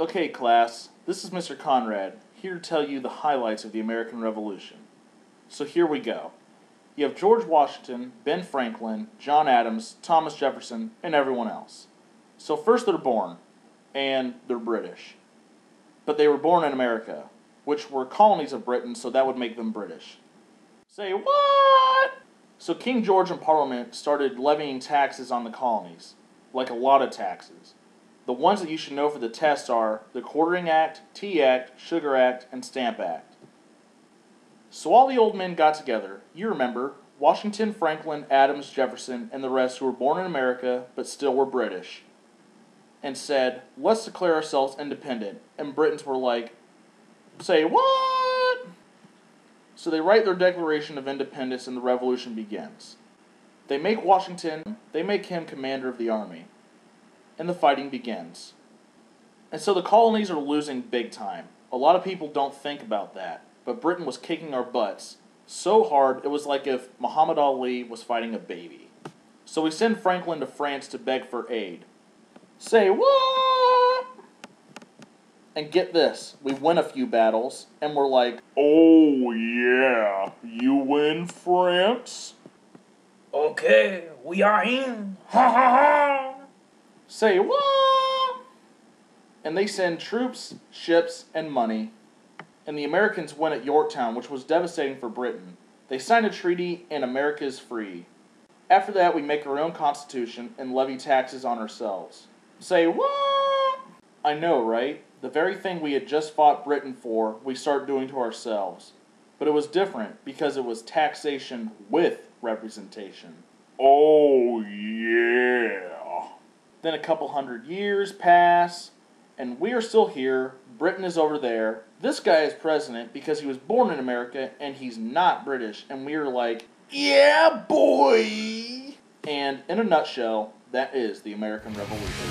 Okay, class, this is Mr. Conrad, here to tell you the highlights of the American Revolution. So here we go. You have George Washington, Ben Franklin, John Adams, Thomas Jefferson, and everyone else. So first they're born, and they're British. But they were born in America, which were colonies of Britain, so that would make them British. Say what? So King George and Parliament started levying taxes on the colonies, like a lot of taxes. The ones that you should know for the test are the Quartering Act, Tea Act, Sugar Act, and Stamp Act. So all the old men got together, you remember, Washington, Franklin, Adams, Jefferson, and the rest who were born in America but still were British, and said, let's declare ourselves independent. And Britons were like, say what? So they write their Declaration of Independence and the revolution begins. They make Washington, they make him commander of the army and the fighting begins. And so the colonies are losing big time. A lot of people don't think about that, but Britain was kicking our butts so hard it was like if Muhammad Ali was fighting a baby. So we send Franklin to France to beg for aid. Say what? And get this, we win a few battles, and we're like, oh yeah, you win France? Okay, we are in. Ha ha ha. Say what? And they send troops, ships, and money. And the Americans win at Yorktown, which was devastating for Britain. They sign a treaty, and America is free. After that, we make our own constitution and levy taxes on ourselves. Say what? I know, right? The very thing we had just fought Britain for, we start doing to ourselves. But it was different because it was taxation with representation. Oh, yeah. Then a couple hundred years pass, and we are still here. Britain is over there. This guy is president because he was born in America and he's not British. And we are like, yeah, boy. And in a nutshell, that is the American Revolution.